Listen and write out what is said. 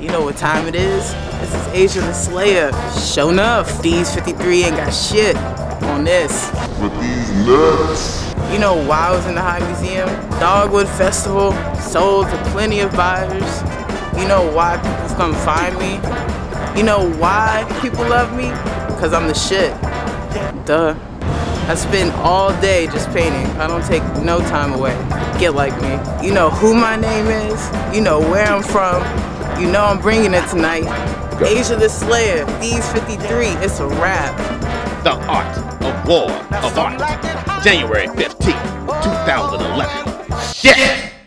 You know what time it is? This is Aja the Slayer. Show enough. Deez 53 ain't got shit on this. With these nuts. You know why I was in the High Museum? Dogwood Festival sold to plenty of buyers. You know why people come find me? You know why people love me? Because I'm the shit. Duh. I spend all day just painting. I don't take no time away. Get like me. You know who my name is. You know where I'm from. You know I'm bringing it tonight. Aja the Slayer, Deez 53. It's a wrap. The Art of War of Art. January 15th, 2011. Shit!